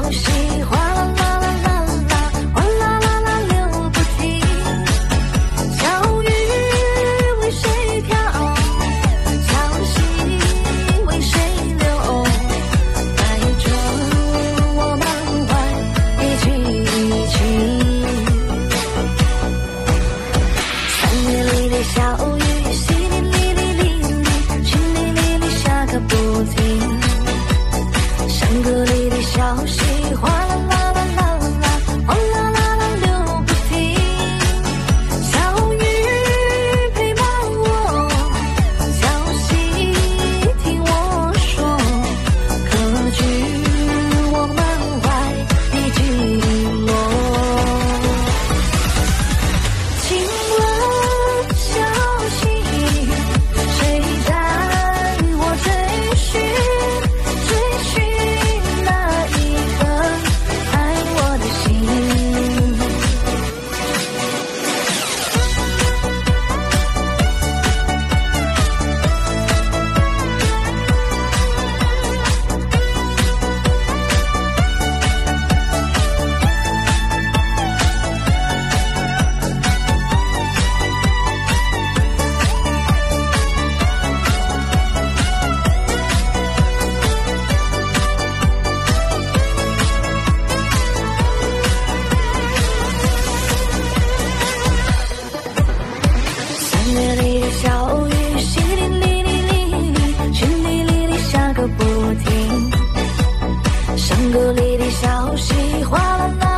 小溪哗啦啦啦啦啦，哗啦啦啦流不停。小雨为谁飘，小溪为谁流？带着我满怀一曲一曲，山里的小。三月里的小雨淅沥沥沥沥沥淅沥沥沥下个不停山谷里的小溪哗啦啦